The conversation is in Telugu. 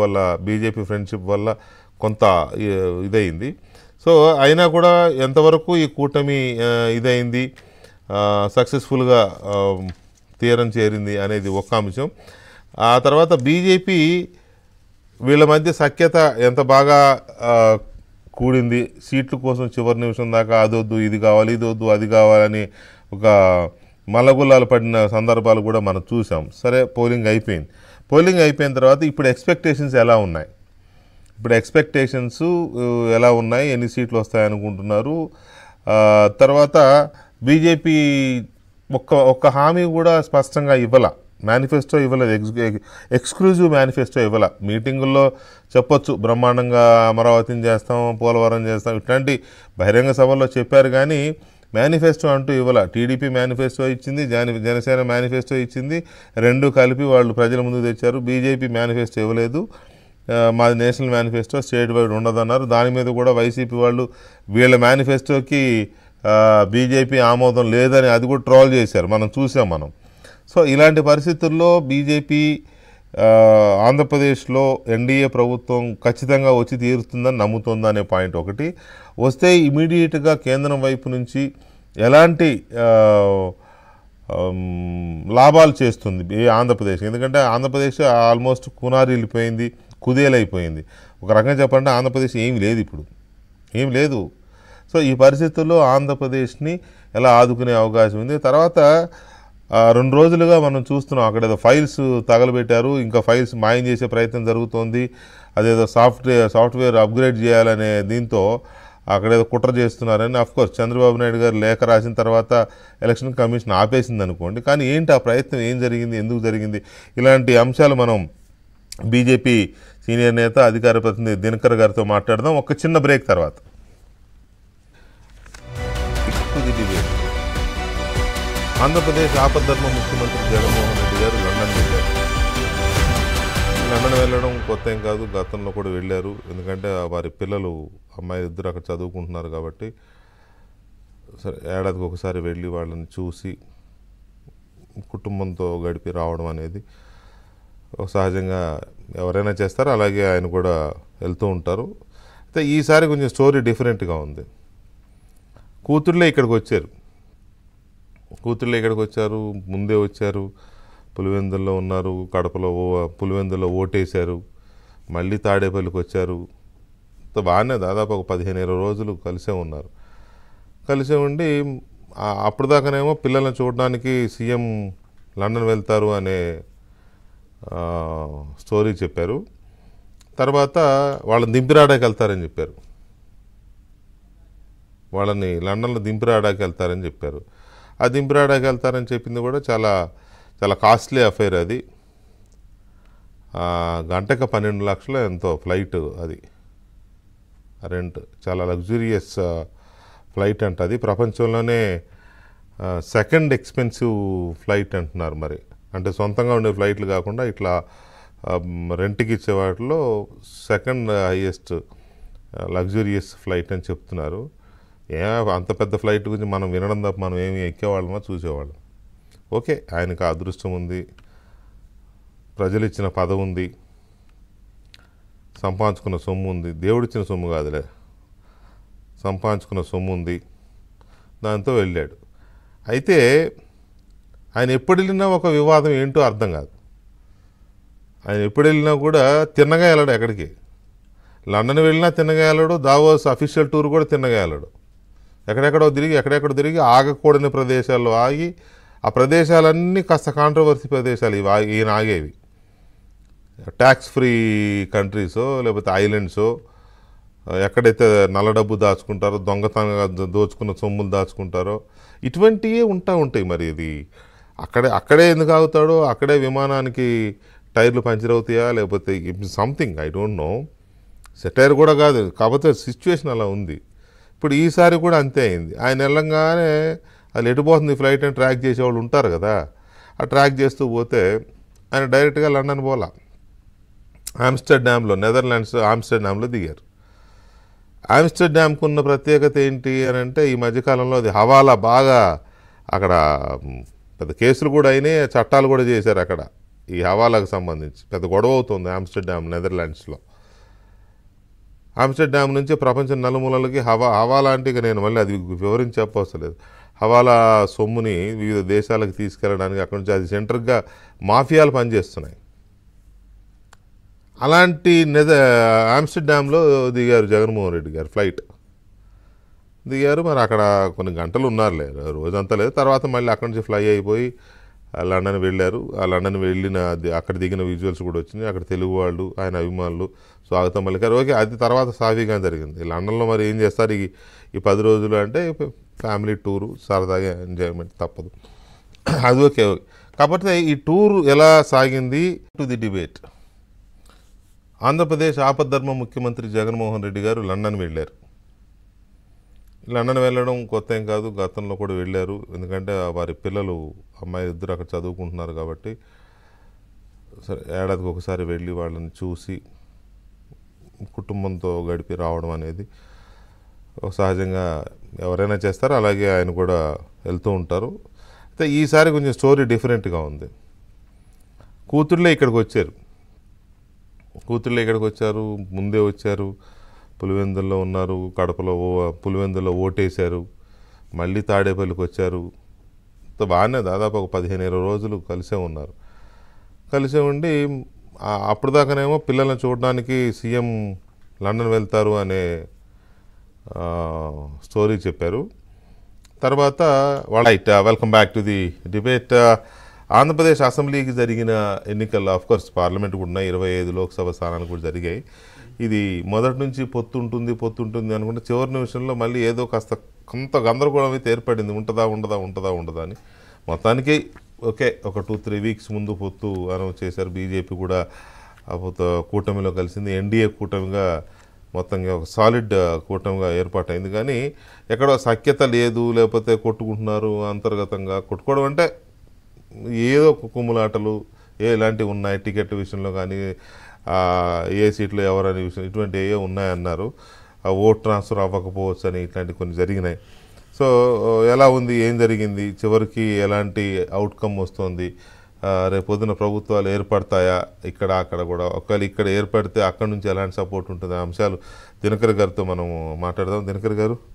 వల్ల బీజేపీ ఫ్రెండ్షిప్ వల్ల కొంత ఇదైంది ఇదయింది. సో అయినా కూడా ఎంతవరకు ఈ కూటమి ఇదైంది సక్సెస్ఫుల్గా తీరం చేరింది అనేది ఒక అంశం. ఆ తర్వాత బీజేపీ వీళ్ళ మధ్య సఖ్యత ఎంత బాగా కూడింది సీట్ల కోసం చివరి నిమిషం దాకా అదొద్దు ఇది కావాలి ఇది వద్దు అది కావాలని ఒక మల్లగుల్లాలు పడిన సందర్భాలు కూడా మనం చూసాం. సరే పోలింగ్ అయిపోయింది. పోలింగ్ అయిపోయిన తర్వాత ఇప్పుడు ఎక్స్పెక్టేషన్స్ ఎలా ఉన్నాయి? ఇప్పుడు ఎక్స్పెక్టేషన్స్ ఎలా ఉన్నాయి? ఎన్ని సీట్లు వస్తాయి అనుకుంటున్నారు? తర్వాత బీజేపీ ఒక్క ఒక్క హామీ కూడా స్పష్టంగా ఇవ్వాల. మేనిఫెస్టో ఇవ్వలేదు. ఎక్స్ ఎక్స్క్లూజివ్ మేనిఫెస్టో ఇవ్వాల. మీటింగుల్లో చెప్పొచ్చు. బ్రహ్మాండంగా అమరావతిని చేస్తాం పోలవరం చేస్తాం. ఇట్లాంటి బహిరంగ సభల్లో చెప్పారు కానీ మేనిఫెస్టో అంటూ ఇవ్వాల. టీడీపీ మేనిఫెస్టో ఇచ్చింది జనసేన మేనిఫెస్టో ఇచ్చింది. రెండు కలిపి వాళ్ళు ప్రజల ముందు తెచ్చారు. బీజేపీ మేనిఫెస్టో ఇవ్వలేదు. మాది నేషనల్ మేనిఫెస్టో స్టేట్ వైడ్ ఉండదన్నారు. దాని మీద కూడా వైసీపీ వాళ్ళు వీళ్ళ మేనిఫెస్టోకి బీజేపీ ఆమోదం లేదని అది కూడా ట్రోల్ చేశారు. మనం చూసాం మనం. సో ఇలాంటి పరిస్థితుల్లో బీజేపీ ఆంధ్రప్రదేశ్లో ఎన్డీఏ ప్రభుత్వం ఖచ్చితంగా వచ్చి తీరుతుందని నమ్ముతుందా అనే పాయింట్ ఒకటి. వస్తే ఇమీడియట్గా కేంద్రం వైపు నుంచి ఎలాంటి లాభాలు చేస్తుంది ఏ ఆంధ్రప్రదేశ్ ఎందుకంటే ఆంధ్రప్రదేశ్ ఆల్మోస్ట్ కునారి వెళ్ళిపోయింది కుదేలైపోయింది. ఒక రకంగా చెప్పాలంటే ఆంధ్రప్రదేశ్ ఏమి లేదు ఇప్పుడు. ఏం లేదు. సో ఈ పరిస్థితుల్లో ఆంధ్రప్రదేశ్ని ఎలా ఆదుకునే అవకాశం ఉంది. తర్వాత రెండు రోజులుగా మనం చూస్తున్నాం అక్కడ ఏదో ఫైల్స్ తగలబెట్టారు ఇంకా ఫైల్స్ మాయం చేసే ప్రయత్నం జరుగుతోంది అదేదో సాఫ్ట్వేర్ సాఫ్ట్వేర్ అప్గ్రేడ్ చేయాలనే దీంతో అక్కడ ఏదో కుట్ర చేస్తున్నారని అఫ్కోర్స్ చంద్రబాబు నాయుడు గారు లేఖ రాసిన తర్వాత ఎలక్షన్ కమిషన్ ఆపేసింది అనుకోండి కానీ ఏంటి ఆ ప్రయత్నం ఏం జరిగింది ఎందుకు జరిగింది? ఇలాంటి అంశాలు మనం బీజేపీ సీనియర్ నేత అధికార ప్రతినిధి దినకర్ గారితో మాట్లాడదాం ఒక చిన్న బ్రేక్ తర్వాత. ఆంధ్రప్రదేశ్ ఆపద్ధర్మ ముఖ్యమంత్రి జగన్మోహన్ రెడ్డి గారు లండన్ వెళ్ళారు. లండన్ వెళ్ళడం కొత్త ఏం కాదు గతంలో కూడా వెళ్ళారు. ఎందుకంటే వారి పిల్లలు అమ్మాయి ఇద్దరు అక్కడ చదువుకుంటున్నారు కాబట్టి సరే ఏడాదికి ఒకసారి వెళ్ళి వాళ్ళని చూసి కుటుంబంతో గడిపి రావడం అనేది ఒక సహజంగా ఎవరైనా చేస్తారో. అలాగే ఆయన కూడా వెళ్తూ ఉంటారు. అయితే ఈసారి కొంచెం స్టోరీ డిఫరెంట్గా ఉంది. కూతుర్లే ఇక్కడికి వచ్చారు. కూతుళ్ళు ఇక్కడికి వచ్చారు? ముందే వచ్చారు. పులివెందుల్లో ఉన్నారు. కడపలో పులివెందుల్లో ఓటేశారు. మళ్ళీ తాడేపల్లికి వచ్చారు. బాగానే దాదాపు ఒక పదిహేను ఇరవై రోజులు కలిసే ఉన్నారు. కలిసే ఉండి ఆ- అప్పుడు దాకానేమో పిల్లల్ని చూడడానికి సీఎం లండన్ వెళ్తారు అనే స్టోరీ చెప్పారు. తర్వాత వాళ్ళని దింపిరాడాకి వెళ్తారని చెప్పారు. వాళ్ళని లండన్లో దింపిరాడాకి వెళ్తారని చెప్పారు. ఆ దింపిరాడానికి వెళ్తారని చెప్పింది కూడా చాలా చాలా కాస్ట్లీ అఫైర్ అది. గంటకు పన్నెండు లక్షలు ఎంతో ఫ్లైట్ అది. రెంట్ చాలా లగ్జూరియస్ ఫ్లైట్ అంట అది. ప్రపంచంలోనే సెకండ్ ఎక్స్పెన్సివ్ ఫ్లైట్ అంటున్నారు మరి. అంటే సొంతంగా ఉండే ఫ్లైట్లు కాకుండా ఇట్లా రెంట్కి ఇచ్చే వాటిలో సెకండ్ హైయెస్ట్ లగ్జూరియస్ ఫ్లైట్ అని చెప్తున్నారు. ఏ అంత పెద్ద ఫ్లైట్ గురించి మనం వినడం తప్ప మనం ఏమి ఎక్కేవాళ్ళమా? చూసేవాళ్ళం. ఓకే ఆయనకు ఆ అదృష్టం ఉంది. ప్రజలు ఇచ్చిన పదవి ఉంది. సంపాదించుకున్న సొమ్ము ఉంది. దేవుడిచ్చిన సొమ్ము కాదులే. సంపాదించుకున్న సొమ్ము ఉంది. దాంతో వెళ్ళాడు. అయితే ఆయన ఎప్పుడు వెళ్ళినా ఒక వివాదం ఏంటో అర్థం కాదు. ఆయన ఎప్పుడు వెళ్ళినా కూడా తిన్నగా వెళ్ళాడు ఎక్కడికి? లండన్ వెళ్ళినా తిన్నగా వెళ్ళాడు దావోస్ అఫీషియల్ టూర్ కూడా తిన్నగా వెళ్ళాడు ఎక్కడెక్కడో తిరిగి ఎక్కడెక్కడో తిరిగి ఆగకూడని ప్రదేశాల్లో ఆగి ఆ ప్రదేశాలన్నీ కాస్త కాంట్రవర్సీ ప్రదేశాలు ఇవి ఆగి- ఈయన ఆగేవి. ట్యాక్స్ ఫ్రీ కంట్రీసో లేకపోతే ఐలాండ్సో ఎక్కడైతే నల్ల డబ్బు దాచుకుంటారో దొంగతనంగా దోచుకున్న సొమ్ములు దాచుకుంటారో ఇటువంటివే ఉంటా ఉంటాయి మరి ఇది. అక్కడే అక్కడే ఎందుకు ఆగుతాడో అక్కడే విమానానికి టైర్లు పంచర్ అవుతాయా లేకపోతే something I don't know satire కూడా కాదు కాకపోతే సిచ్యువేషన్ అలా ఉంది. ఇప్పుడు ఈసారి కూడా అంతే అయింది. ఆయన వెళ్ళంగానే అది ఎటుపోతుంది? ఫ్లైట్ అని ట్రాక్ చేసేవాళ్ళు ఉంటారు కదా. ఆ ట్రాక్ చేస్తూ పోతే ఆయన డైరెక్ట్గా లండన్ పోలా. ఆమ్స్టర్డామ్లో నెదర్లాండ్స్ ఆమ్స్టర్డామ్లో దిగారు. ఆమ్స్టర్డామ్కు ఉన్న ప్రత్యేకత ఏంటి అని అంటే ఈ మధ్యకాలంలో అది హవాలా బాగా అక్కడ పెద్ద కేసులు కూడా అయినాయి చట్టాలు కూడా చేశారు అక్కడ. ఈ హవాలాకు సంబంధించి పెద్ద గొడవ అవుతుంది ఆమ్స్టర్డామ్ నెదర్లాండ్స్లో. ఆమ్స్టర్డామ్ నుంచి ప్రపంచం నలుమూలలకి హవా హవాలా అంటే ఇక నేను మళ్ళీ అది వివరించి చెప్పవసలేదు. హవాలా సొమ్ముని వివిధ దేశాలకు తీసుకెళ్ళడానికి అక్కడి నుంచి అది సెంటర్గా మాఫియాలు పనిచేస్తున్నాయి. అలాంటి నెద ఆమ్స్టర్డామ్లో దిగారు జగన్మోహన్ రెడ్డి గారు ఫ్లైట్. దిగారు మరి అక్కడ కొన్ని గంటలు ఉన్నారులే రోజంతా లేదు. తర్వాత మళ్ళీ అక్కడి నుంచి ఫ్లై అయిపోయి లండన్ వెళ్ళారు. ఆ లండన్ వెళ్ళిన అక్కడ దిగిన విజువల్స్ కూడా వచ్చినాయి అక్కడ తెలుగు వాళ్ళు ఆయన అభిమానులు స్వాగతం పలికారు. ఓకే అది తర్వాత సాఫీగా జరిగింది. లండన్లో మరి ఏం చేస్తారు? ఈ ఈ పది రోజులు అంటే ఫ్యామిలీ టూరు సరదాగా ఎంజాయ్మెంట్ తప్పదు. అది ఓకే ఓకే. కాకపోతే ఈ టూర్ ఎలా సాగింది? To the debate. ఆంధ్రప్రదేశ్ ఆపద్ధర్మ ముఖ్యమంత్రి జగన్మోహన్ రెడ్డి గారు లండన్ వెళ్ళారు. లండన్ వెళ్ళడం కొత్త ఏం కాదు గతంలో కూడా వెళ్ళారు. ఎందుకంటే వారి పిల్లలు అమ్మాయి ఇద్దరు అక్కడ చదువుకుంటున్నారు కాబట్టి సరే ఏడాదికి ఒకసారి వెళ్ళి వాళ్ళని చూసి కుటుంబంతో గడిపి రావడం అనేది సహజంగా ఎవరైనా చేస్తారో. అలాగే ఆయన కూడా వెళ్తూ ఉంటారు. అయితే ఈసారి కొంచెం స్టోరీ డిఫరెంట్గా ఉంది. కూతుళ్ళే ఇక్కడికి వచ్చారు. కూతుళ్ళే ఇక్కడికి వచ్చారు ముందే వచ్చారు. పులివెందుల్లో ఉన్నారు కడపలో పులివెందుల్లో ఓటేశారు మళ్ళీ తాడేపల్లికి వచ్చారు. బాగానే దాదాపు ఒక పదిహేను ఇరవై రోజులు కలిసే ఉన్నారు. కలిసే ఉండి ఆ- అప్పుడు దాకానేమో పిల్లల్ని చూడడానికి సీఎం లండన్ వెళ్తారు అనే స్టోరీ చెప్పారు. తర్వాత వాళ్ళ right welcome back to the debate. Andhra Pradesh అసెంబ్లీకి జరిగిన ఎన్నికల్లో ఆఫ్ కోర్స్ పార్లమెంట్ కూడా ఉన్నాయి. ఇరవై ఐదు లోక్సభ స్థానాలు కూడా జరిగాయి. ఇది మొదటి నుంచి పొత్తు ఉంటుంది పొత్తు ఉంటుంది అనుకుంటే చివరి నిమిషంలో మళ్ళీ ఏదో కాస్త కొంత గందరగోళం అయితే ఏర్పడింది. ఉంటుందా ఉండదా ఉంటుందా ఉండదా అని. మొత్తానికి ఓకే ఒక టూ త్రీ వీక్స్ ముందు పొత్తు అనౌన్స్ చేశారు. బీజేపీ కూడా ఆ కూటమిలో కలిసింది. ఎన్డీఏ కూటమిగా మొత్తంగా ఒక సాలిడ్ కూటమిగా ఏర్పాటైంది. కానీ ఎక్కడో సఖ్యత లేదు లేకపోతే కొట్టుకుంటున్నారు అంతర్గతంగా. కొట్టుకోవడం అంటే ఏదో కుమ్ములాటలు ఏ ఇలాంటివి ఉన్నాయి టికెట్ విషయంలో కానీ ఏ సీట్లు ఎవరనే విషయం ఇటువంటి ఏ ఉన్నాయన్నారు. ఆ ఓట్ ట్రాన్స్ఫర్ అవ్వకపోవచ్చు అని ఇట్లాంటి కొన్ని జరిగినాయి. సో ఎలా ఉంది? ఏం జరిగింది? చివరికి ఎలాంటి అవుట్కమ్ వస్తుంది? రేపు పొద్దున ప్రభుత్వాలు ఏర్పడతాయా? ఇక్కడ అక్కడ కూడా. ఒకవేళ ఇక్కడ ఏర్పడితే అక్కడ నుంచి ఎలాంటి సపోర్ట్ ఉంటుంది అంశాలు దినకర్ గారితో మనం మాట్లాడదాం. దినకర్ గారు?